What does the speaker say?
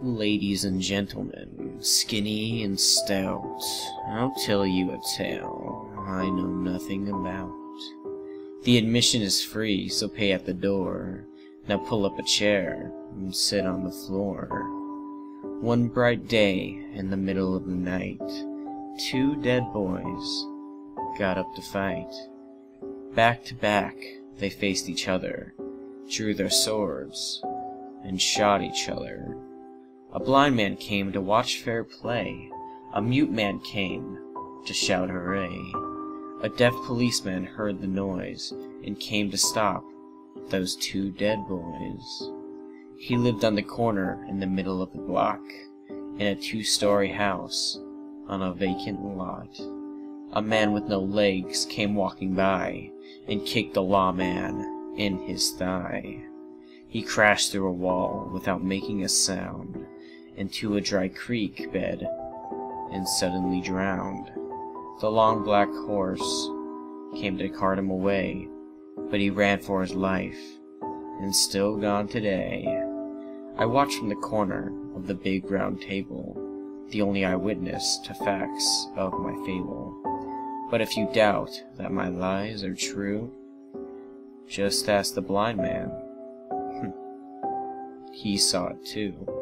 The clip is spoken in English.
Ladies and gentlemen, skinny and stout, I'll tell you a tale I know nothing about. The admission is free, so pay at the door. Now pull up a chair and sit on the floor. One bright day, in the middle of the night, two dead boys got up to fight. Back to back, they faced each other, drew their swords, and shot each other. A blind man came to watch fair play. A mute man came to shout hooray. A deaf policeman heard the noise and came to stop those two dead boys. He lived on the corner in the middle of the block in a two-story house on a vacant lot. A man with no legs came walking by and kicked the lawman in his thigh. He crashed through a wall without making a sound into a dry creek bed and suddenly drowned. The long black horse came to cart him away, but he ran for his life and still gone today. I watched from the corner of the big round table, the only eyewitness to facts of my fable. But if you doubt that my lies are true, just ask the blind man. he saw it too.